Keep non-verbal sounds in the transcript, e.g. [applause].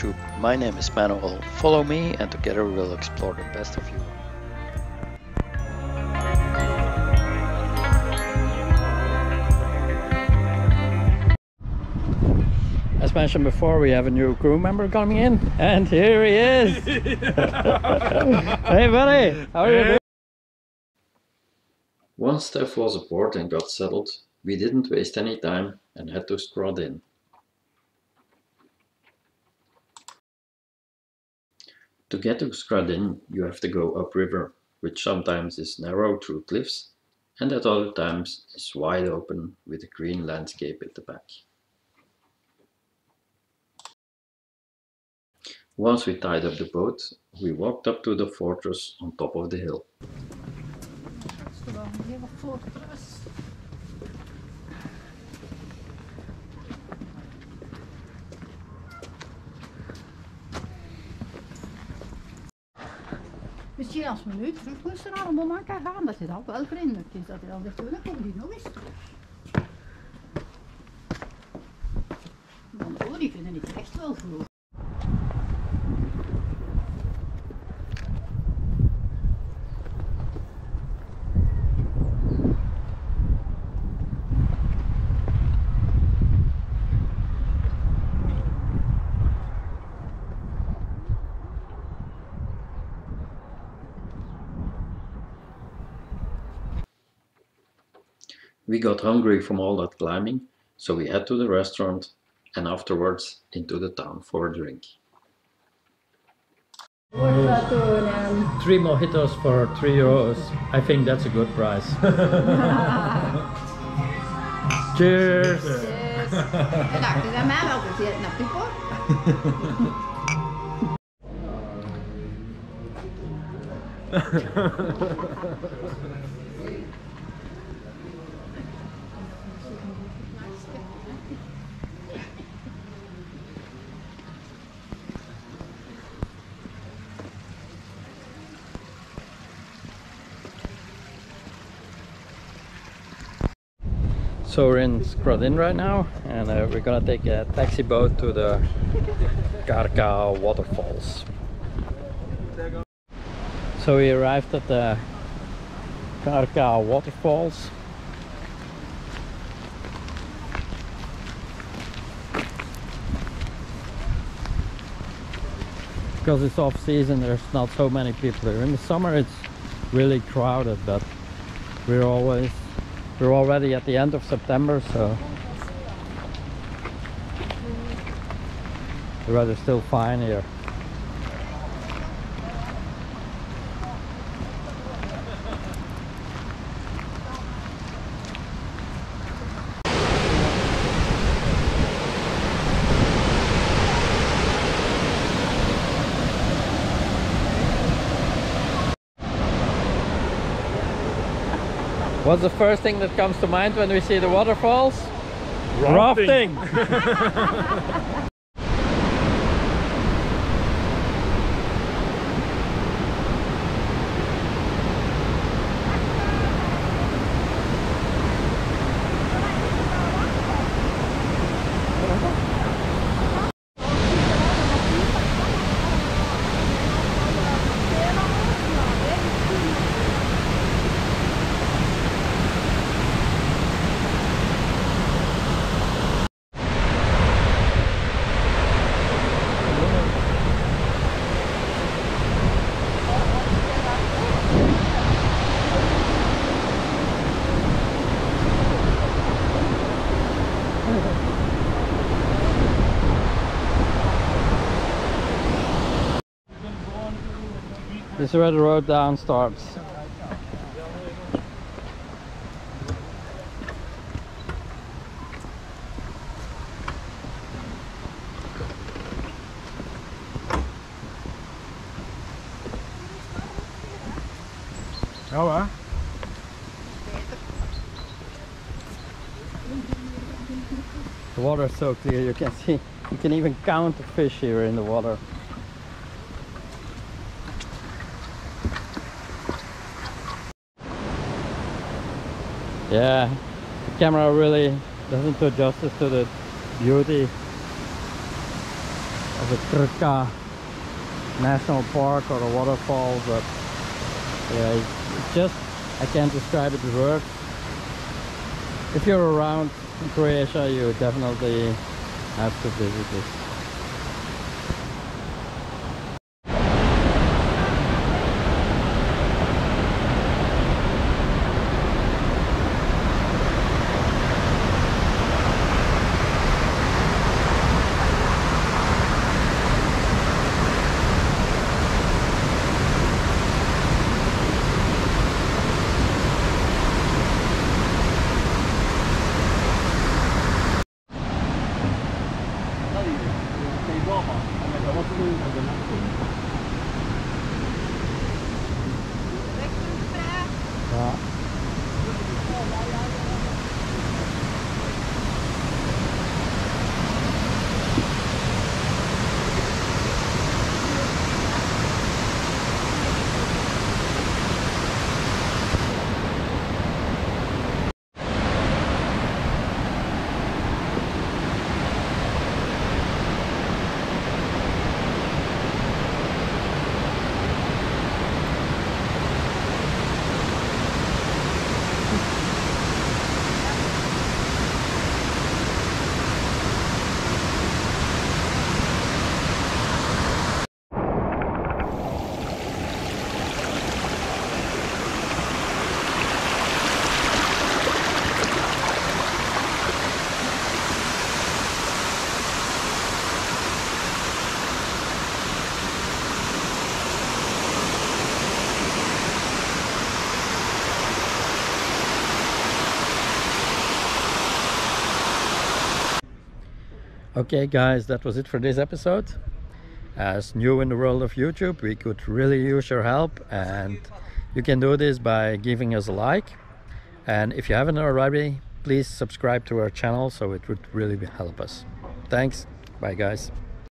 YouTube. My name is Manuel. Follow me and together we'll explore the best of Europe. As mentioned before, we have a new crew member coming in, and here he is. [laughs] [laughs] hey, buddy, how are you doing? Once Steph was aboard and got settled, we didn't waste any time and had to Skradin. To get to Skradin, you have to go upriver, which sometimes is narrow through cliffs, and at other times is wide open with a green landscape at the back. Once we tied up the boat, we walked up to the fortress on top of the hill. Misschien als we nu terug moesten naar Monaco gaan, dat je dat wel vriendelijk is. Dat je dan zegt, dan kom die nog eens. Dan, oh, die vinden het echt wel goed. We got hungry from all that climbing, so we head to the restaurant and afterwards into the town for a drink. Three mojitos for three euros. I think that's a good price. [laughs] Cheers! Bedankt, [laughs] So we're in Skradin right now and uh, we're gonna take a taxi boat to the Krka waterfalls. So we arrived at the Krka waterfalls. Because it's off season there's not so many people here. In the summer it's really crowded but we're always we're already at the end of September, so the weather's still fine here. What's the first thing that comes to mind when we see the waterfalls? Rafting. [laughs] [laughs] This is where the road down starts. Oh, Waar? The water is so clear you can see you can even count the fish here in the water. Yeah, the camera really doesn't do justice to the beauty of the Krka National Park or the waterfall, but yeah, it's just I can't describe it with words. If you're around in Croatia, you definitely have to visit this. 감사합니다. Okay guys, that was it for this episode. As new in the world of YouTube, we could really use your help and you can do this by giving us a like. And if you haven't already, please subscribe to our channel so it would really help us. Thanks. Bye guys.